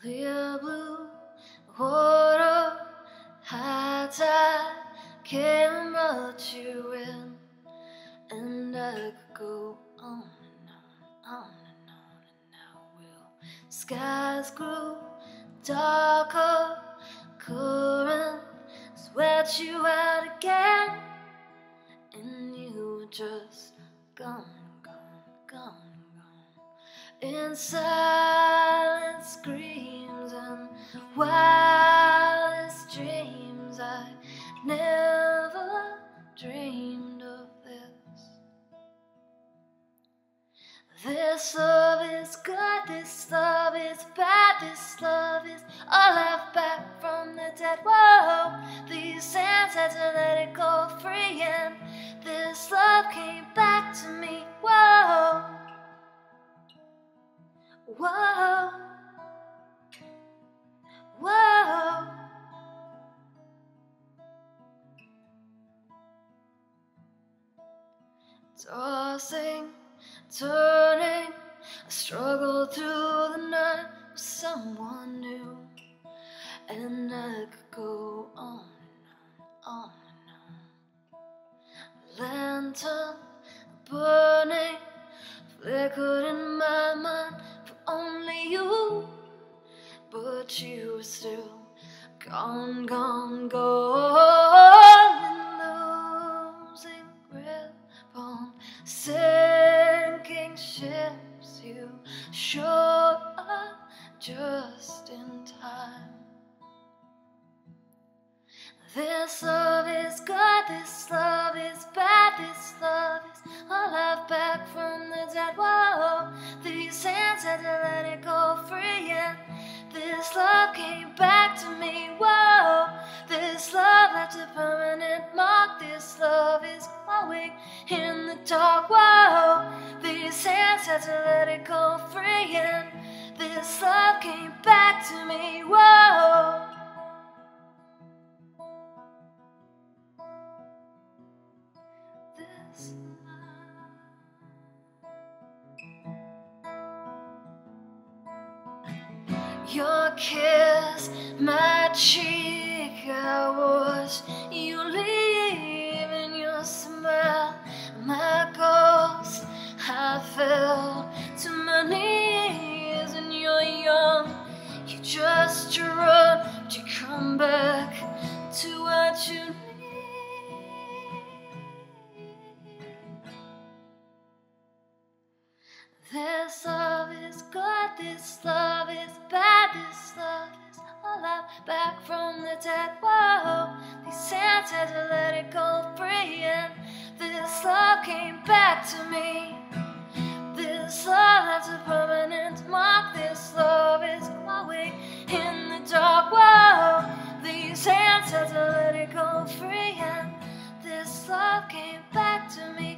Clear blue water, high tide, can't you in, and I could go on and on, on and on, and I will. Skies grew darker, current sweat you out again, and you were just gone, gone, gone, gone. Inside screams and wildest dreams. I never dreamed is good, this love is bad, this love is all I've back from the dead. Whoa, these hands had to let it go free, and this love came back to me. Whoa, whoa. Whoa. Tossing, turning, I struggled through the night with someone new, and I could go on and on, on and on. Lantern burning, flickered in my mind for only you but you were still gone, gone, gone, just in time. This love is good, this love is bad, this love is all I've back from the dead. Whoa, these hands had to let it go free, and this love came back to me. Whoa, this love left a permanent mark. This love is glowing in the dark. Whoa, these hands had to let it go free, and this love came back to me. Whoa. This Your kiss, my cheek, I was just run to come back to what you need. This love is good, this love is bad, this love is out back from the dead. Whoa, hands had to let it go free, and this love came back to me. This love has a permanent had to let it go free, and this love came back to me.